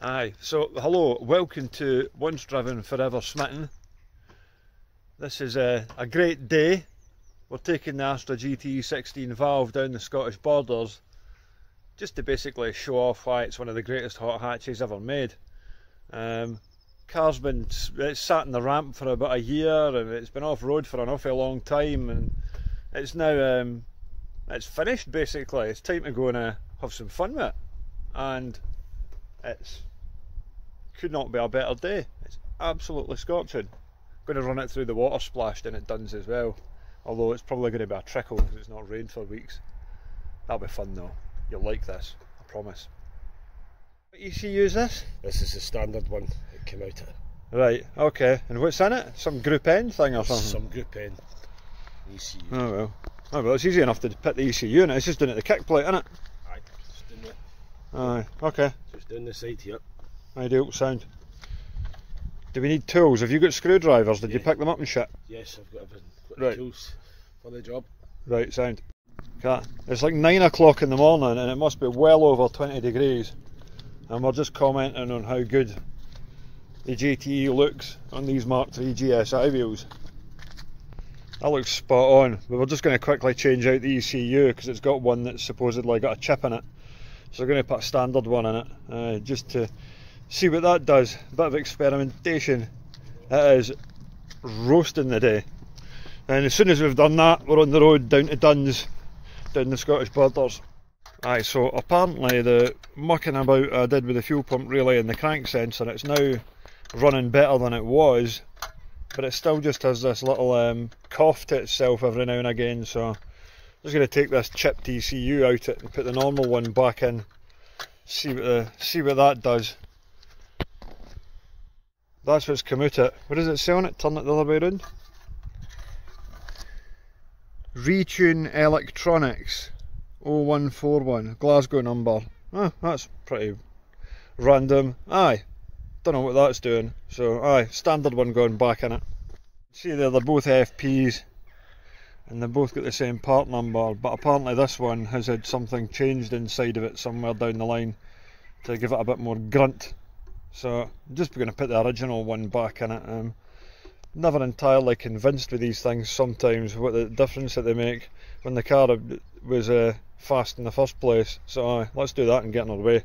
Aye, so hello, welcome to Once Driven Forever Smitten. This is a, a great day. We're taking the Astra GTE 16 valve down the Scottish borders just to basically show off why it's one of the greatest hot hatches ever made. Um, car's been it's sat in the ramp for about a year and it's been off road for an awful long time and it's now um, it's finished basically. It's time to go and uh, have some fun with it and it's could not be a better day. It's absolutely scorching. Going to run it through the water splashed and it Duns as well. Although it's probably going to be a trickle because it's not rained for weeks. That'll be fun though. You'll like this, I promise. What ECU is this? This is the standard one that came out at. Right, okay. And what's in it? Some group N thing or something? Some group N ECU. Oh well. Oh well, it's easy enough to put the ECU in it. It's just doing it the kick plate, isn't it? Aye, just doing the, Aye, okay. Just doing the side here. Ideal, sound. Do we need tools? Have you got screwdrivers? Did you pick them up and shit? Yes, I've got everything. Got Right. the tools for the job. Right, sound. It's like 9 o'clock in the morning and it must be well over 20 degrees. And we're just commenting on how good the GTE looks on these Mark III GSI wheels. That looks spot on, but we're just going to quickly change out the ECU because it's got one that's supposedly got a chip in it. So we're going to put a standard one in it uh, just to see what that does. A bit of experimentation. It is roasting the day. And as soon as we've done that, we're on the road down to Duns, down the Scottish borders. Aye, so apparently the mucking about I did with the fuel pump relay and the crank sensor, it's now running better than it was, but it still just has this little um, cough to itself every now and again, so just going to take this chipped ECU out it and put the normal one back in, see what, the, see what that does. That's what's come out it. What does it say on it? Turn it the other way around. Retune Electronics 0141 Glasgow number. Ah, that's pretty random. Aye, don't know what that's doing. So aye, standard one going back in it. See there, they're both FPs and they've both got the same part number, but apparently this one has had something changed inside of it somewhere down the line to give it a bit more grunt. So I'm just going to put the original one back in it. Um, never entirely convinced with these things sometimes what the difference that they make when the car was uh, fast in the first place. So aye, let's do that and get in our way.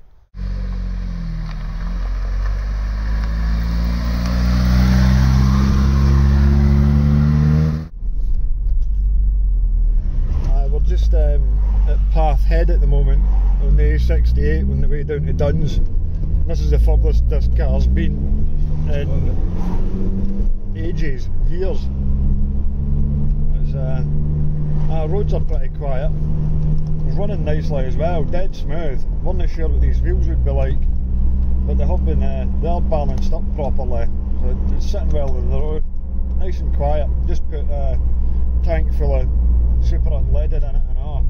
Uh, we're just um, at Pathhead at the moment on the A68 on the way down to Duns. This is the furthest this car's been in ages, years. It's, uh, uh, roads are pretty quiet. It's running nicely as well, dead smooth. We're not sure what these wheels would be like, but they have been uh, they are balanced up properly. So it's sitting well on the road, nice and quiet. Just put a tank full of super unleaded in it and all.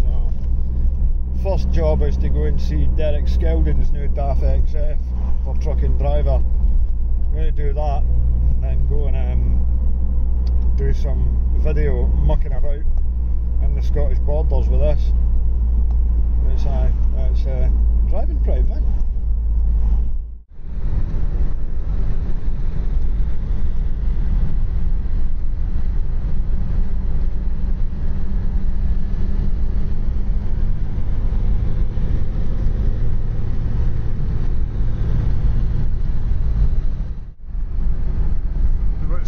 So first job is to go and see Derek Skeldon's new DAF XF for truck and driver. I'm going to do that and then go and um, do some video mucking about in the Scottish borders with this. It's, uh, it's uh, driving mint.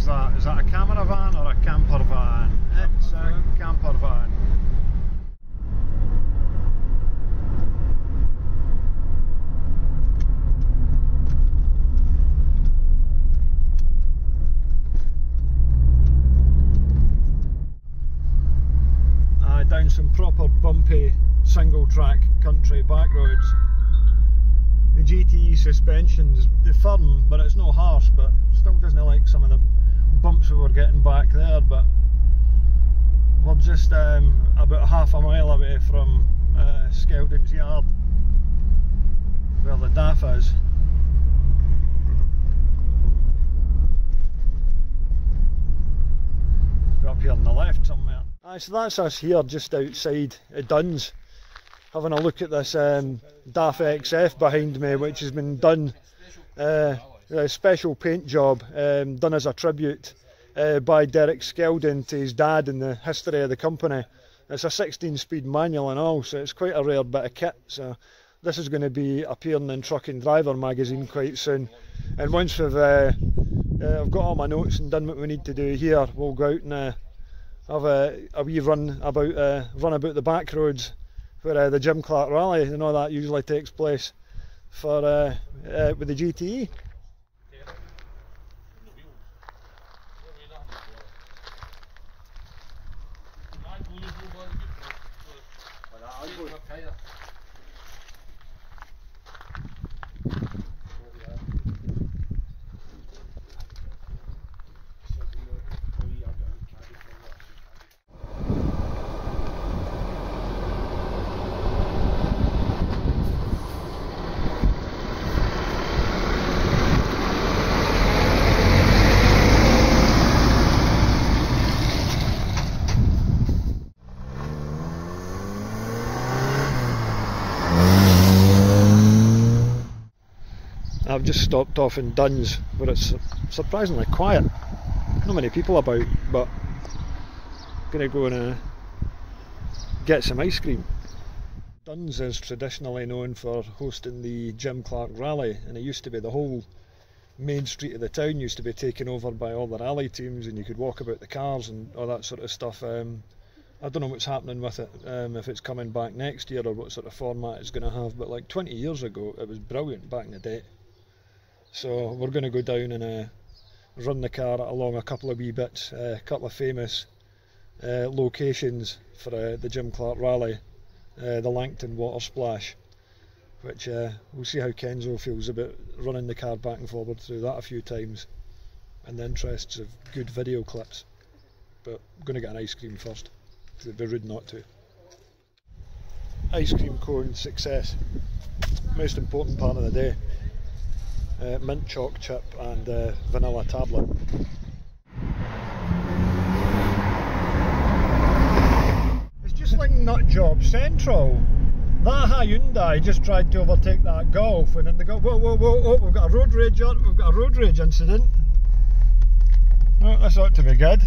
What's that? Is that a camera van or a camper van? It's a camper van. Uh, down some proper bumpy single track country back roads. The GTE suspension's firm, but it's no harsh, but still doesn't like some of the bumps we were getting back there. But we're just um, about half a mile away from uh, Skeldon's yard, where the DAF is. Up here on the left somewhere. So that's us here just outside Duns. having a look at this um, DAF XF behind me, which has been done uh, a special paint job um, done as a tribute uh, by Derek Skeldon to his dad in the history of the company. It's a 16 speed manual and all, so it's quite a rare bit of kit. So this is going to be appearing in Truck and Driver magazine quite soon. And once we've uh, uh, I've got all my notes and done what we need to do here, we'll go out and uh, have a, a wee run about uh, run about the back roads where uh, the Jim Clark Rally and all that usually takes place for uh, uh, with the GTE. I've just stopped off in Duns where it's surprisingly quiet. Not many people about, but I'm gonna go and uh, get some ice cream. Duns is traditionally known for hosting the Jim Clark Rally, and it used to be the whole main street of the town used to be taken over by all the rally teams, and you could walk about the cars and all that sort of stuff. Um, I don't know what's happening with it, um, if it's coming back next year or what sort of format it's going to have, but like 20 years ago, it was brilliant back in the day. So we're going to go down and uh, run the car along a couple of wee bits, a uh, couple of famous uh, locations for uh, the Jim Clark Rally, uh, the Langton Water Splash, which uh, we'll see how Kenzo feels about running the car back and forward through that a few times, in the interests of good video clips. But I'm going to get an ice cream first. It'd be rude not to. Ice cream cone success. Most important part of the day. Uh, mint choc chip and uh, vanilla tablet. It's just like nut job central. That Hyundai just tried to overtake that Golf and then they go, whoa, whoa, whoa, oh, we've got a road rage, we've got a road rage incident. Oh, this ought to be good.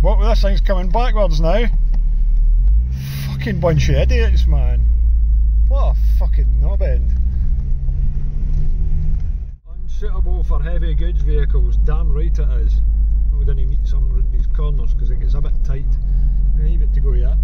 What, this thing's coming backwards now? Fucking bunch of idiots, man. What a fucking knob end. Unsuitable for heavy goods vehicles, damn right it is. Oh, we didn't meet some of these corners because it gets a bit tight. Leave it to go yet.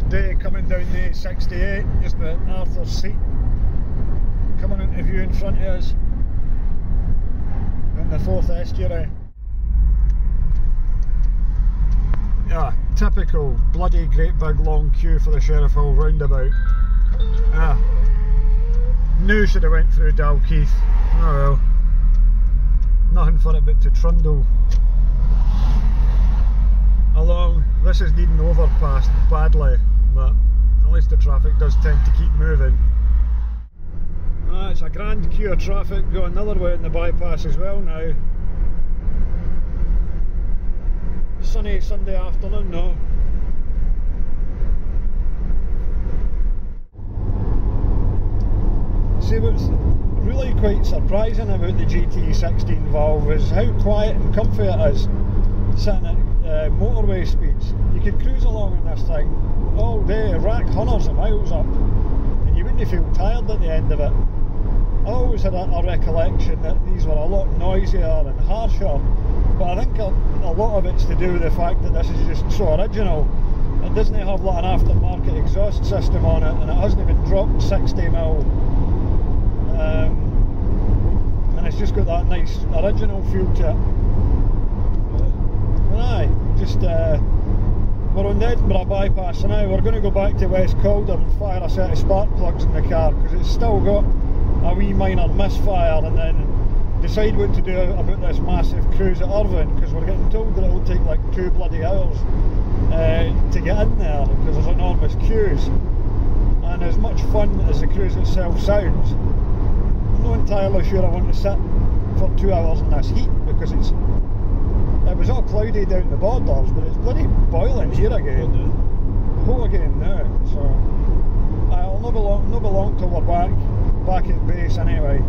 Day coming down the 68 just the Arthur's Seat coming into view in front of us. In the Forth estuary. Yeah typical bloody great big long queue for the Sheriffhall roundabout yeah. Knew should have went through Dalkeith. Oh well. Nothing for it but to trundle along. This is needing overpass badly, but at least the traffic does tend to keep moving. Ah, it's a grand queue of traffic going the other way in the bypass as well now. Sunny Sunday afternoon, no. See what's really quite surprising about the GTE16 valve is how quiet and comfy it is sitting at uh, motorway speeds. You could cruise along in this thing all day, rack hundreds of miles up, and you wouldn't feel tired at the end of it. I always had a, a recollection that these were a lot noisier and harsher, but I think a, a lot of it's to do with the fact that this is just so original. It doesn't have like an aftermarket exhaust system on it, and it hasn't even dropped 60 mil. Um, and it's just got that nice original feel to it. Aye, just uh, we're on the Edinburgh bypass now. We're going to go back to West Calder and fire a set of spark plugs in the car because it's still got a wee minor misfire and then decide what to do about this massive cruise at Irvine because we're getting told that it'll take like two bloody hours uh, to get in there because there's enormous queues. And as much fun as the cruise itself sounds, I'm not entirely sure I want to sit for two hours in this heat because it's it was all cloudy down the borders, but it's bloody boiling here again. Hot again now, so I'll not be long, not be long till we're back, back at base anyway.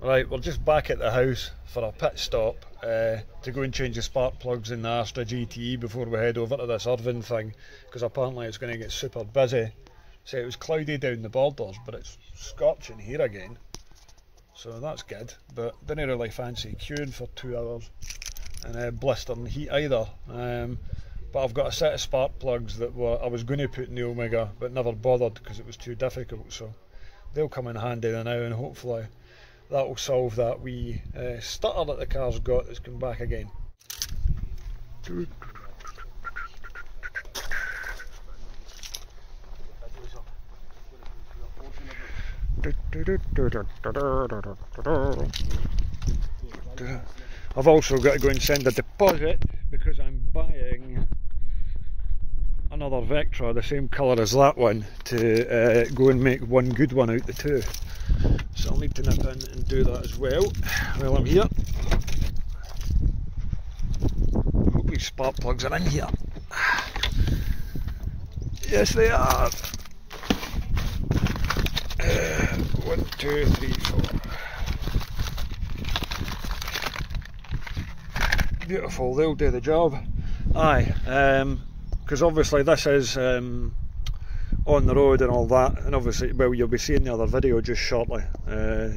Right, we're just back at the house for a pit stop uh, to go and change the spark plugs in the Astra GTE before we head over to this Irvine thing, because apparently it's going to get super busy. So it was cloudy down the borders, but it's scorching here again. So that's good, but didn't really fancy queuing for two hours and uh, blistering heat either. Um, but I've got a set of spark plugs that were I was going to put in the Omega, but never bothered because it was too difficult. So they'll come in handy now, and hopefully that will solve that wee uh, stutter that the car's got that's come back again. I've also got to go and send a deposit because I'm buying another Vectra, the same colour as that one, to uh, go and make one good one out the two. So I'll need to nip in and do that as well while I'm here. Hope these spark plugs are in here. Yes, they are. Uh, one, two, three, four. Beautiful, they'll do the job. Aye, because um, obviously this is um, on the road and all that, and obviously, well, you'll be seeing the other video just shortly. Uh,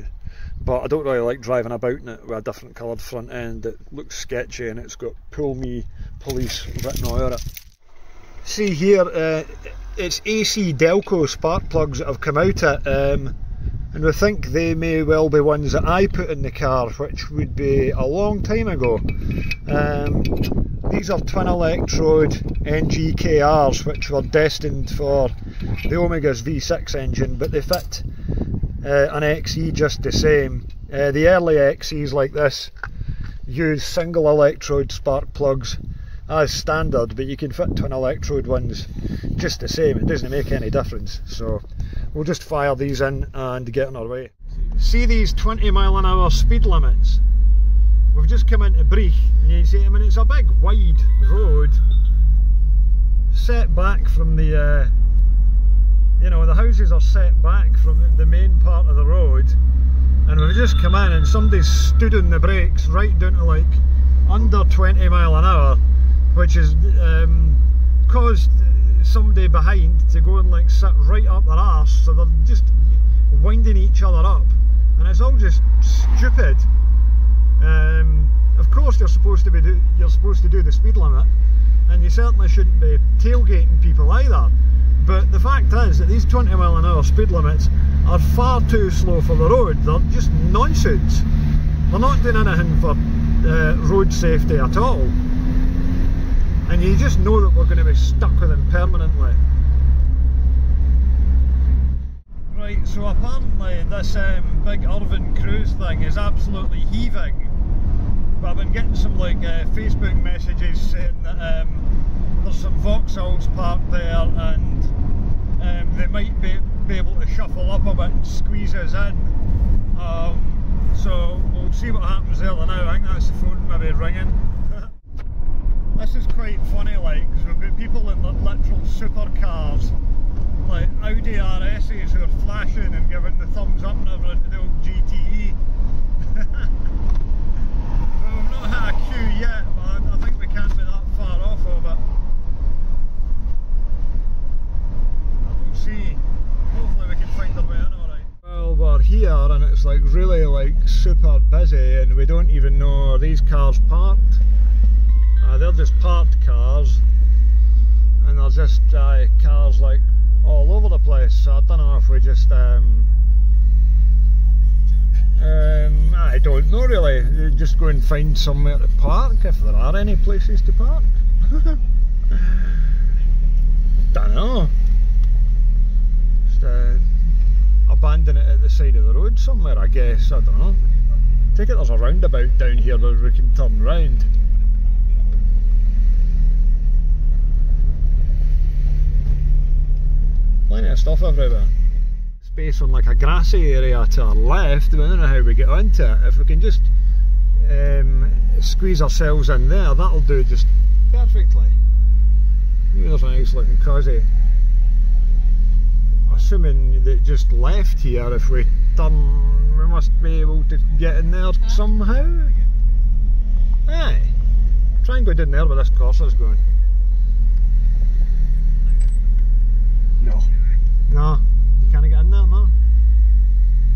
but I don't really like driving about in it with a different coloured front end. It looks sketchy and it's got "Pull Me Police" written all over it. See here, uh, it's AC Delco spark plugs that have come out it, um, and we think they may well be ones that I put in the car, which would be a long time ago. Um, these are twin electrode NGKRs, which were destined for the Omega's V6 engine, but they fit uh, an XE just the same. Uh, the early XEs like this use single electrode spark plugs as standard, but you can fit twin electrode ones just the same. It doesn't make any difference. So we'll just fire these in and get on our way. See these 20 mile an hour speed limits? We've just come into Breich and you see, I mean, it's a big wide road set back from the, uh, you know, the houses are set back from the main part of the road and we've just come in and somebody's stood on the brakes right down to like under 20 mile an hour which has um, caused somebody behind to go and like sit right up their arse so they're just winding each other up. And it's all just stupid. Um, of course you're supposed to be do, you're supposed to do the speed limit and you certainly shouldn't be tailgating people either. But the fact is that these 20 mile an hour speed limits are far too slow for the road. They're just nonsense. They're not doing anything for uh, road safety at all and you just know that we're going to be stuck with them permanently. Right, so apparently this um, big Irvine cruise thing is absolutely heaving. But I've been getting some like uh, Facebook messages saying that um, there's some Vauxhalls parked there and um, they might be, be able to shuffle up a bit and squeeze us in. Um, so we'll see what happens there now. I think that's the phone maybe ringing. this is quite funny, like, because we've got people in literal supercars, like Audi RSs who are flashing and giving the thumbs up and everything to the old GTE. we've not had a queue yet, but I think we can't be that far off of it. We'll see. Hopefully we can find our way in alright. Well, we're here and it's like really like super busy and we don't even know are these cars parked. Uh, they're just parked cars and there's just uh, cars like all over the place so I don't know if we just um, um, I don't know really. Just go and find somewhere to park if there are any places to park. don't know. Just uh, abandon it at the side of the road somewhere, I guess. I don't know. Take it there's a roundabout down here where we can turn round. Plenty of stuff everywhere space on like a grassy area to our left. I don't know how we get onto it. If we can just um, squeeze ourselves in there, that'll do just perfectly. There's a nice looking Cossie. Assuming that just left here, if we turn, we must be able to get in there somehow. Aye. Try and go down there where this Corsa's going. No. No. You Can I get in there? No.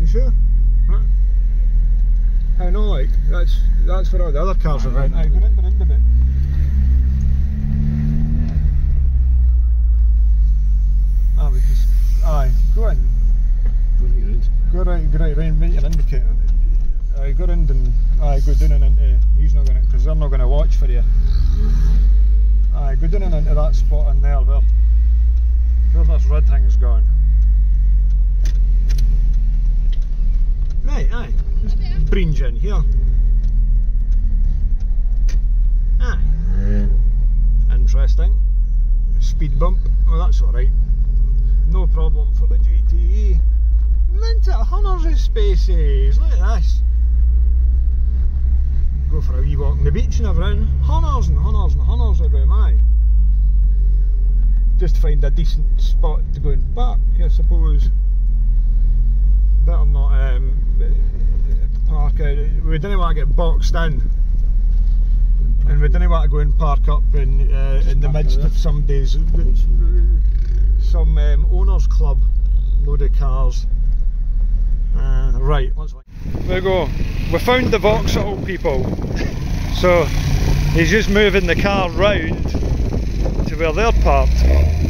You sure? Huh? I know, like that's that's where all the other cars are right. Aye, go in, go in a bit. Ah, we just aye, go in. Go right, go right round, make your indicator. Aye, go round and aye, go down and into. He's not gonna, because they're not gonna watch for you. Aye, go down and into that spot in there, where, where this red thing's gone. Right, aye. Bringe in here. Aye. Interesting. Speed bump. Well, that's alright. No problem for the GTE. Mint it, hundreds of spaces. Look at this. Go for a wee walk on the beach and everything. Hunters and hunters and hunters around my. Just find a decent spot to go and park, I suppose better not um, park out. We didn't want to get boxed in. And we didn't want to go and park up in uh, in the midst of somebody's some um, owners club load of cars. Uh, right, there we go. We found the Vauxhall people. So he's just moving the car round where they're parked.